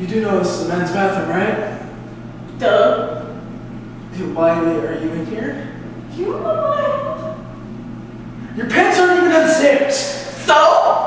You do know this is the men's bathroom, right? Duh. Why are you in here? You know? Your pants aren't even unzipped! So?